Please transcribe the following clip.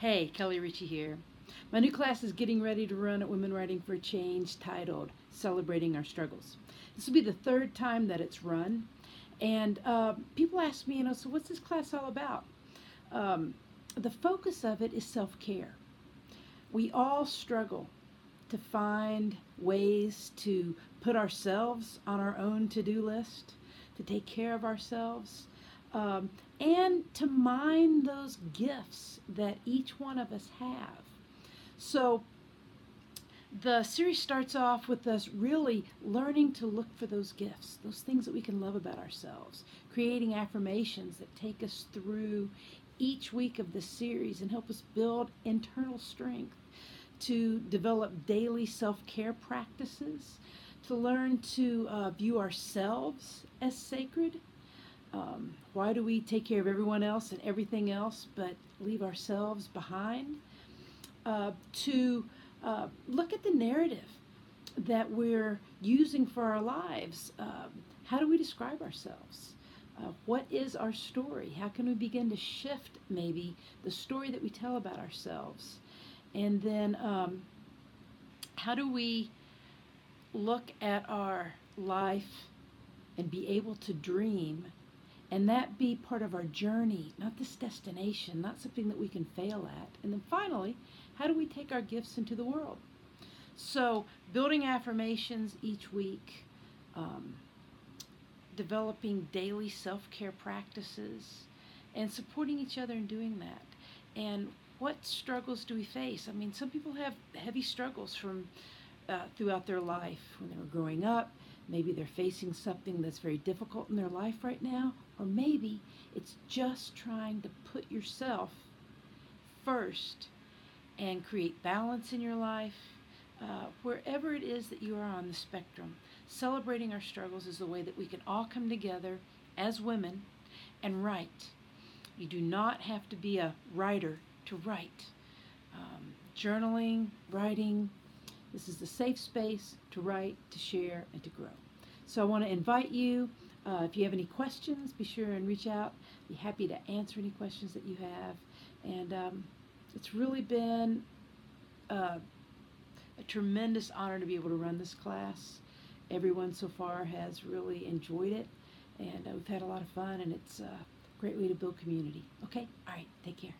Hey, Kelly Richey here. My new class is getting ready to run at Women Writing for Change titled Celebrating Our Struggles. This will be the third time that it's run. And uh, people ask me, you know, so what's this class all about? Um, the focus of it is self care. We all struggle to find ways to put ourselves on our own to do list, to take care of ourselves, um, and to mine those gifts that each one of us have. So, the series starts off with us really learning to look for those gifts, those things that we can love about ourselves, creating affirmations that take us through each week of the series and help us build internal strength, to develop daily self care practices, to learn to uh, view ourselves as sacred um, why do we take care of everyone else and everything else but leave ourselves behind? Uh, to uh, look at the narrative that we're using for our lives. Um, how do we describe ourselves? Uh, what is our story? How can we begin to shift maybe the story that we tell about ourselves? And then um, how do we look at our life and be able to dream and that be part of our journey, not this destination, not something that we can fail at. And then finally, how do we take our gifts into the world? So, building affirmations each week, um, developing daily self care practices, and supporting each other in doing that. And what struggles do we face? I mean, some people have heavy struggles from uh, throughout their life when they were growing up, Maybe they're facing something that's very difficult in their life right now, or maybe it's just trying to put yourself first and create balance in your life. Uh, wherever it is that you are on the spectrum, celebrating our struggles is the way that we can all come together as women and write. You do not have to be a writer to write. Um, journaling, writing, this is the safe space to write, to share, and to grow. So I want to invite you. Uh, if you have any questions, be sure and reach out. Be happy to answer any questions that you have. And um, it's really been uh, a tremendous honor to be able to run this class. Everyone so far has really enjoyed it, and uh, we've had a lot of fun, and it's a great way to build community. Okay? All right. Take care.